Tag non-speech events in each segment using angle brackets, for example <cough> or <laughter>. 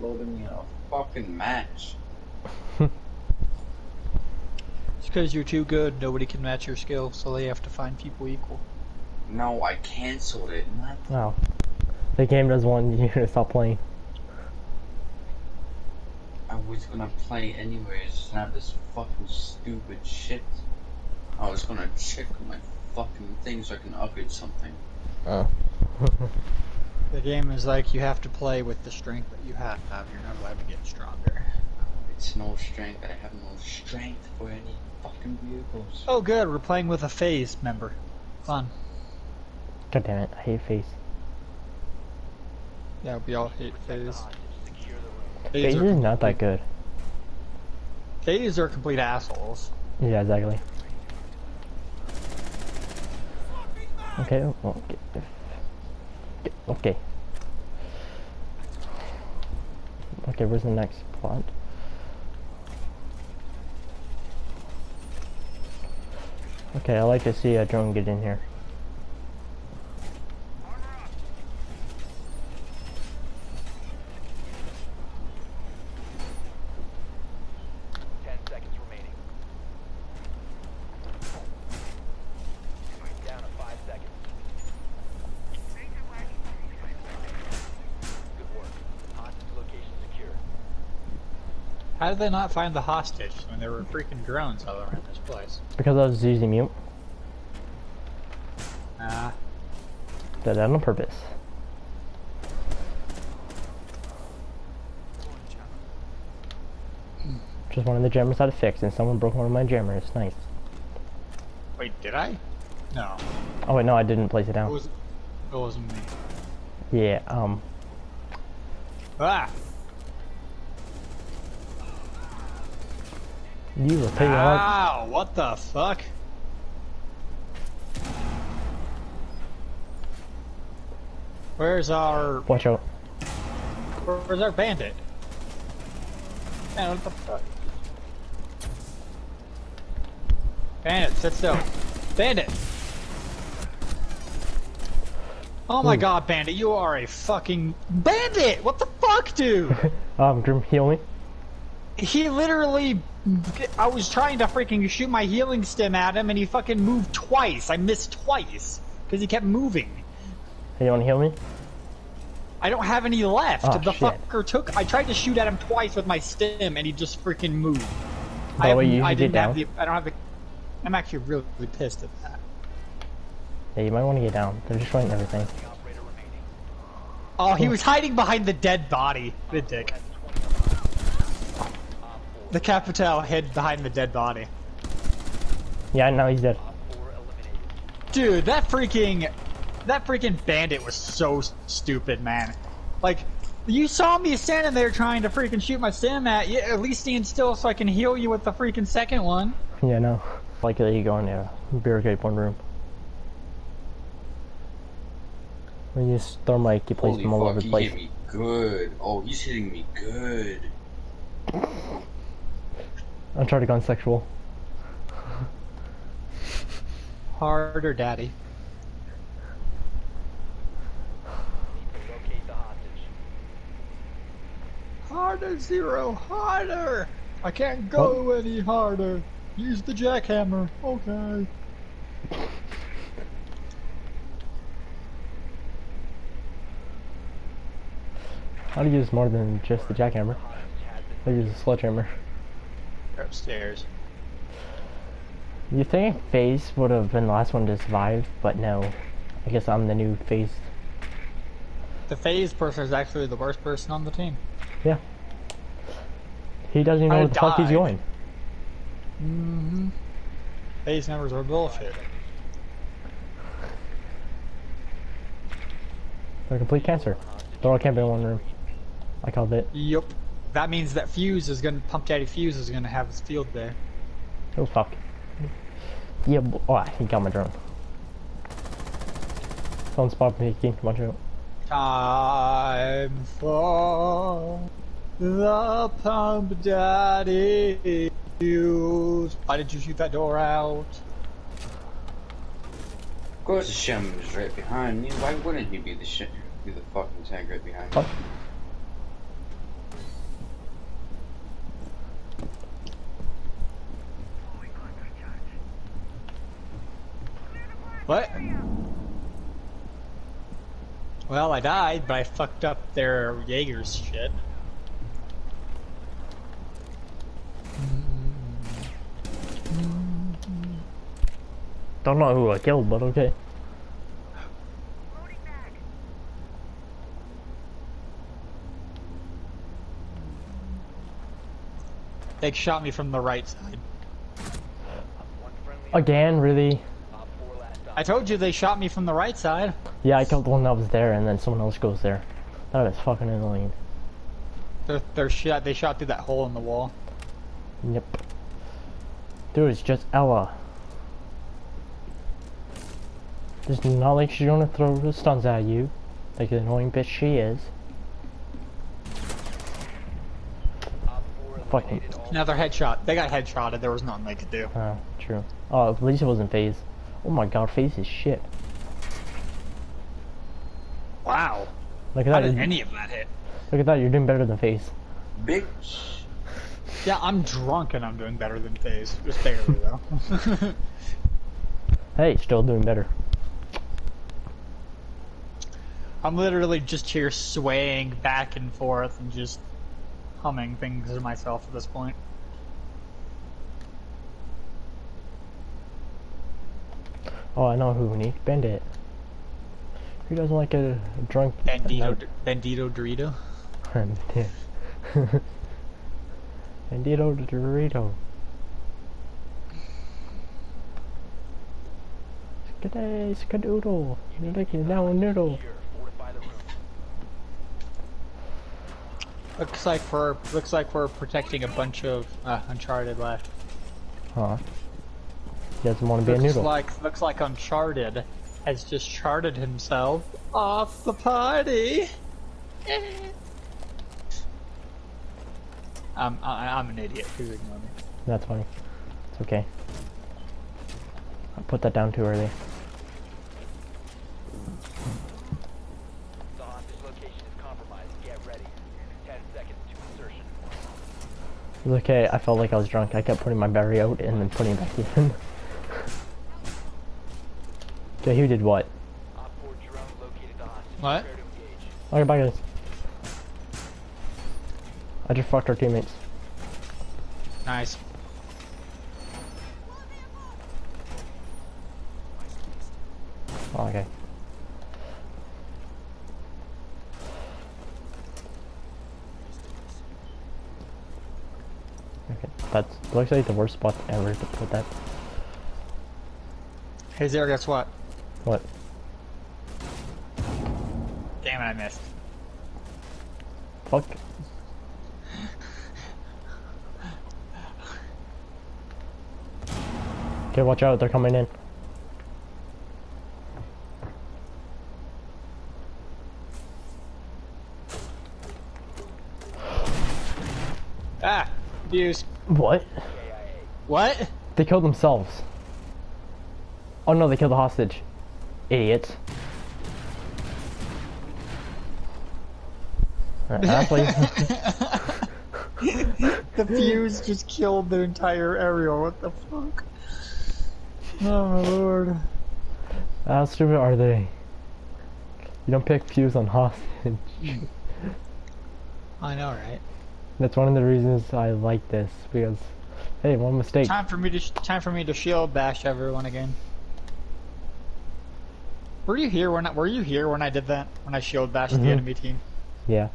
loading me a fucking match. It's because you're too good. Nobody can match your skill, so they have to find people equal. No, I canceled it. No. Oh. The game doesn't want <laughs> you to stop playing. I was gonna play anyways, just not this fucking stupid shit. I was gonna check my fucking thing so I can upgrade something. Oh. <laughs> The game is like you have to play with the strength that you have. You're not allowed to get stronger. It's no strength. I have no strength for any fucking vehicles. Oh, good. We're playing with a FaZe member. Fun. God damn it, I hate FaZe. Yeah, we all hate FaZe. FaZe, are, is not that good. FaZe are complete assholes. Yeah, exactly. Okay, oh, well, get, get, okay. Okay, where's the next plot? Okay, I like to see a drone get in here. How did they not find the hostage when there were freaking drones all around this place? Because I was using mute. Nah. Did that on purpose. Just one of the jammers had to fix, and someone broke one of my jammers. Nice. Wait, did I? No. Oh wait, no, I didn't place it It down. was. It wasn't me. Yeah, um, Ah! You will take it out. Ow! What the fuck? Where's our Watch out. Where's our bandit? Man, what the fuck? Bandit, sit still. Bandit! Oh my Ooh. god, Bandit, you are a fucking bandit! What the fuck, dude? <laughs> Um, Grim, heal me. he literally, I was trying to freaking shoot my healing stim at him and he fucking moved twice. I missed twice. Because he kept moving. Hey, you wanna heal me? I don't have any left. Oh, the shit. fucker took. I tried to shoot at him twice with my stim, and he just freaking moved. By I, the way, I didn't have down. the. I don't have the. I'm actually really, really pissed at that. Yeah, you might wanna get down. They're destroying everything. Oh, he was hiding behind the dead body. The dick. The Capital hid behind the dead body. Yeah, now he's dead. Op four eliminated. Dude, that freaking. That freaking bandit was so stupid, man. Like, you saw me standing there trying to freaking shoot my stim at you. At least stand still so I can heal you with the freaking second one. Yeah, no. Like that you go in there, barricade one room. When you just throw my you place Holy them all over fuck, the he place. hit me good. Oh, he's hitting me good. I'm trying to go sexual. Harder, daddy. Locate the hostage. Harder, Zero, harder! I can't go any harder. Use the jackhammer. Okay. How to use more than just the jackhammer? I use a sledgehammer. Upstairs. You think FaZe would have been the last one to survive, but no. I guess I'm the new FaZe. The FaZe person is actually the worst person on the team. Yeah. He doesn't even know where the fuck he's died. going. Mm-hmm. FaZe numbers are bullshit. They're complete cancer. They're all camping in one room. I called it. Yup. That means that Fuse is gonna Pump Daddy Fuse is gonna have his field day. Oh fuck. Yeah, bo- oh, he got my drone. Someone spot me, King. Watch out. Time for the Pump Daddy Fuse. Why did you shoot that door out? Of course, the Shem is right behind me. Why wouldn't he be the shit? Be the fucking tank right behind me? Fuck. What? Well, I died, but I fucked up their Jaeger's shit. Don't know who I killed, but okay. They shot me from the right side. Again, really? Op 4 last I told you they shot me from the right side. Yeah, I killed one that was there, and then someone else goes there. That is fucking annoying. They're, they're shot. They shot through that hole in the wall. Yep. Dude, it's just Ella. It's not like she's gonna throw the stuns at you, like the annoying bitch she is. Fucking- Another headshot. They got headshotted. There was nothing they could do. Oh, true. Oh, at least it wasn't FaZe. Oh my god, face is shit. Wow. Look at How that. did you're- any of that hit? Look at that. You're doing better than face. Bitch. Yeah, I'm drunk and I'm doing better than FaZe. Just barely though. <laughs> Hey, still doing better. I'm literally just here swaying back and forth and just humming things to myself at this point. Oh, I know who we need. Bandit. Who doesn't like a drunk Bandito, Bandito Dorito. <laughs> Bandito Dorito. Skidday, skadoodle. Licky now noodle. secure. Fortify the. Looks like we're looks like we're protecting a bunch of uh, Uncharted left. Huh. He doesn't want to be a Looks noodle. like looks like Uncharted has just charted himself off the party. <laughs> I'm I, I'm an idiot. Please ignore me. That's funny. It's okay. I put that down too early. The hostage location is compromised. Get ready. 10 seconds to insertion. It was okay. I felt like I was drunk. I kept putting my battery out and then putting it back in. <laughs> okay, who did what? Op 4 drone located the hostage. What? Prepare to engage. Okay, bye guys. I just fucked our teammates. Nice. Oh, okay. Okay, that's looks like the worst spot ever to put that. Hey Zara, guess what? What? Damn it, I missed. Fuck. Okay, watch out, they're coming in. Ah, abuse. What? What? They killed themselves. Oh no, they killed the hostage. Idiots. Uh, Aptly. the fuse just killed their entire area. What the fuck? Oh my lord. How stupid are they? You don't pick fuse on hostage. I know, right? That's one of the reasons I like this because, hey, one mistake. Time for me to sh- time for me to shield bash everyone again. Were you here when I, were you here when I did that? When I shield bashed Mhm. the enemy team? Yeah.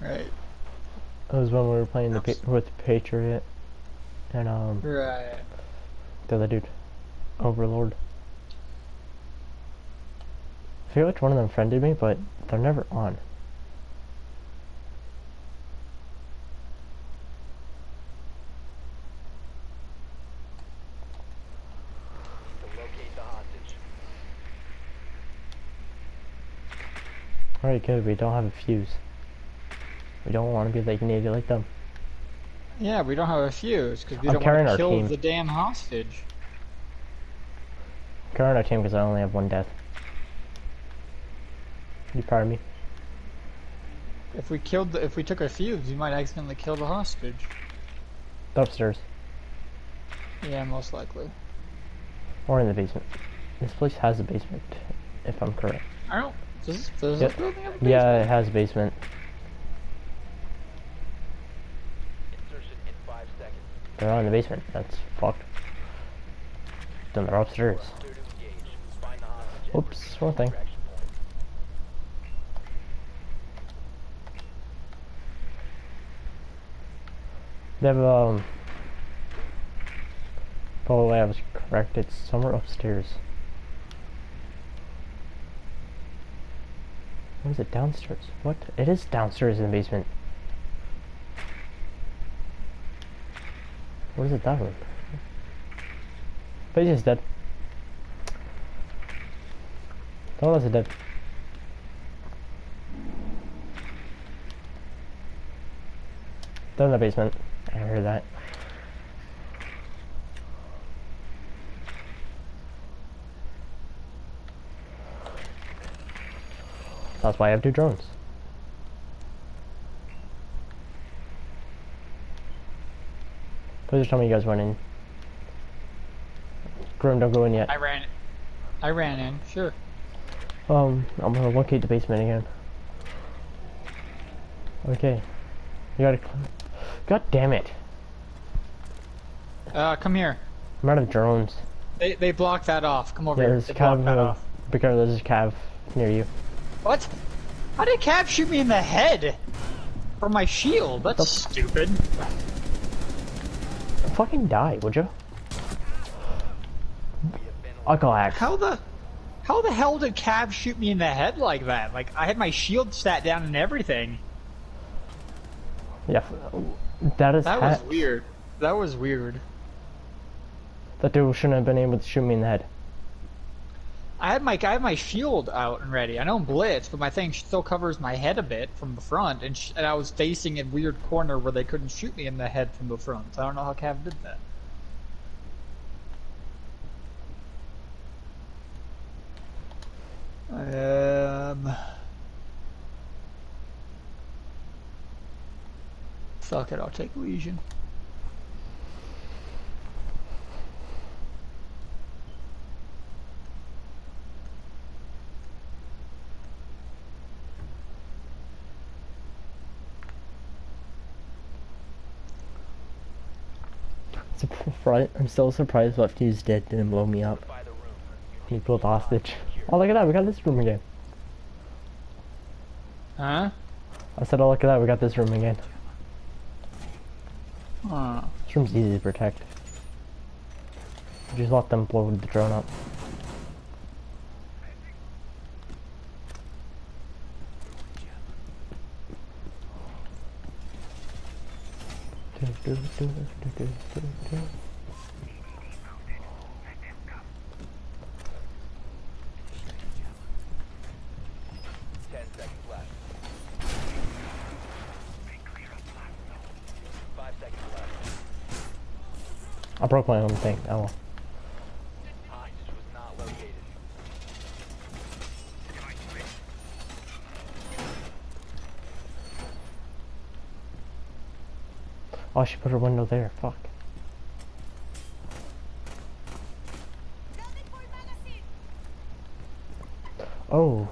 Right. It was when we were playing the with Patriot and um Right. the other dude, Overlord. I feel like one of them friended me, but they're never on. To locate the hostage. Alright, good. We don't have a fuse. We don't want to be like idiot like them. Yeah, we don't have a fuse because we I'm don't want to kill team. the damn hostage. Current our team because I only have one death. You proud of me? If we killed the, if we took a fuse, we might accidentally kill the hostage. Upstairs. Yeah, most likely. Or in the basement. This place has a basement, if I'm correct. I don't. Does, does Yep. this building have a Yeah, it has a basement. Insertion in five seconds. They're all in the basement. That's fucked. Then they're upstairs. Clear to engage. Find the hostage Oops, proceed wrong thing. extraction point. They have, um... By the way, I was correct. It's somewhere upstairs. What is it? Downstairs? What? It is downstairs in the basement. What is it? That room? Page is dead. Was dead. They're in the basement. I heard that. That's why I have two drones. Please tell me you guys went in. Grim, don't go in yet. I ran. I ran in. Sure. Um, I'm gonna locate the basement again. Okay. You gotta. God damn it! Uh, come here. I'm out of drones. They they blocked that off. Come over Yeah, here. there's They a cav. that Uh, off. be there's a cav near you. What? How did Cav shoot me in the head? From my shield? That's stupid. Fucking die, would you? Been Uncle Axe. How the how the hell did Cav shoot me in the head like that? Like I had my shield sat down and everything. Yeah, that is That was weird. That was weird. that dude shouldn't have been able to shoot me in the head. I had my I had my shield out and ready. I know I'm blitz, but my thing still covers my head a bit from the front, and, and I was facing a weird corner where they couldn't shoot me in the head from the front. So I don't know how Cav did that. Um. Fuck it, I'll take Lesion. Surpri- I'm still surprised what Fuse did didn't blow me up. by the room. He pulled hostage. Oh look at that, we got this room again. Huh? I said, oh look at that, we got this room again. Huh. This room's easy to protect. Just let them blow the drone up. I broke my own thing. Oh well. Hostage was not located. Oh, she put her window there. Fuck. Oh.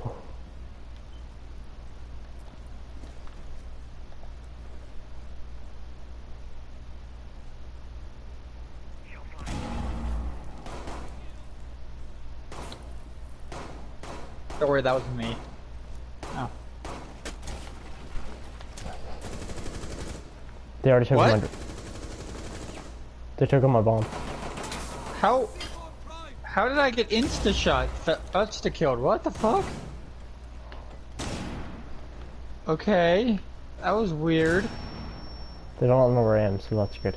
Don't worry, that was me. Oh. They already took What? my. They took out my bomb. How? How did I get insta shot? Insta killed. What the fuck? Okay, that was weird. They don't know where I am, so that's good.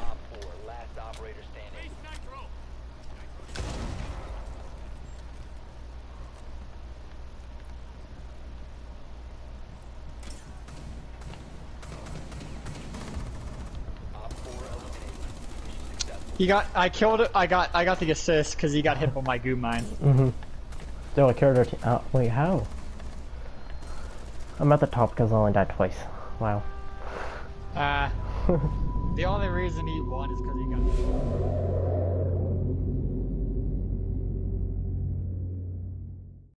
Op 4, last operator standing. He got. I killed it. I got. I got the assist because he got hit by my goo mine. Mm-hmm. Still a character team. Oh, wait, how? I'm at the top because I only died twice. Wow. Uh, <laughs> the only reason he won is because he got.